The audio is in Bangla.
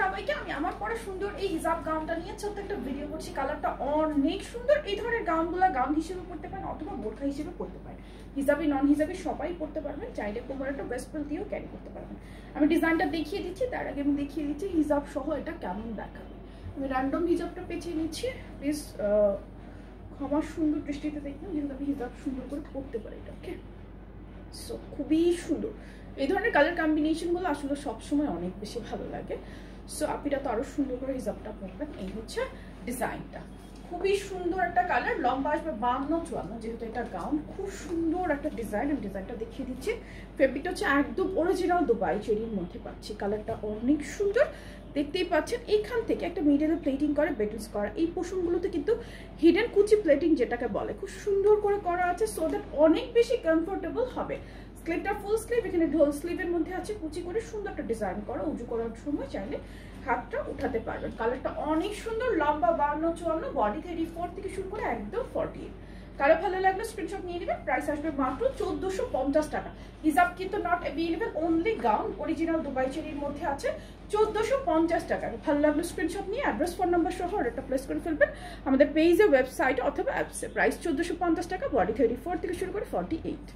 সবাইকে। আমি আমার সুন্দর এই নিয়ে একটা ভিডিও করছি। কালারটা অনেক সুন্দর। এই ধরনের পারেন অথবা হিসেবে পারেন। নন সবাই পারবেন। চাইলে দিয়েও ক্যারি করতে পারবেন। আমি ডিজাইনটা দেখিয়ে দিচ্ছি, তার আগে আমি দেখিয়ে দিচ্ছি হিজাব সহ এটা কেমন দেখাবে। আমি র্যান্ডম হিজাবটা পেঁচিয়ে নিচ্ছি। প্লিজ ক্ষমা সুন্দর দৃষ্টিতে দেখবেন, যেহেতু আমি হিজাব সুন্দর করে পড়তে পারি এটা ওকে সো খুবই সুন্দর। এই ধরনের কালার কম্বিনেশনগুলো আসলে সবসময় অনেক বেশি ভালো লাগে। সো আপিটা তো আরও সুন্দর করে হিসাবটা পড়বেন এই হচ্ছে ডিজাইনটা। খুবই সুন্দর একটা কালার লম্বা আসবে বান্ন, চুয়ান্ন, যেহেতু এটা গাউন খুব সুন্দর একটা ডিজাইন আমি ডিজাইনটা দেখিয়ে দিচ্ছি। ফেব্রিকটা হচ্ছে একদম অরিজিনাল দুবাই চেরির মধ্যে পাচ্ছি। কালারটা অনেক সুন্দর। দেখতেই পাচ্ছেন এইখান থেকে একটা মিডিয়ালে প্লেটিং করে বেটলস করা। এই পোষণগুলোতে কিন্তু হিডেন কুচি প্লেটিং যেটাকে বলে, খুব সুন্দর করে করা আছে সো দ্যাট অনেক বেশি কমফোর্টেবল হবে। স্লিভটা ফুল স্লিভ এখানে ঢোল স্লিভের মধ্যে আছে। কুচি করে সুন্দর একটা ডিজাইন করা। উজু করার সময় চাইলে হাতটা উঠাতে পারবেন। কালারটা অনেক সুন্দর, লম্বা বান্ন, চুয়ান্ন বডি থার্টি ফোর থেকে শুরু করে একদম ফর্টি কারও ভালো লাগলে স্ক্রিনশট নিয়ে নেবেন। প্রাইস আসবে মাত্র চোদ্দোশো পঞ্চাশ টাকা। হিসাব কিন্তু not available only gown original Dubai চেরির মধ্যে আছে। চোদ্দোশো পঞ্চাশ টাকা। ভালো লাগল স্ক্রিনশট নিয়ে অ্যাড্রেস ফোন নাম্বার সহ অর্ডারটা প্লেস করে ফেলবেন। আমাদের পেজে ওয়েবসাইটে অথবা অ্যাপসে প্রাইস চোদ্দোশো পঞ্চাশ টাকা বডি থার্টি ফোর থেকে শুরু করে ফর্টি এইট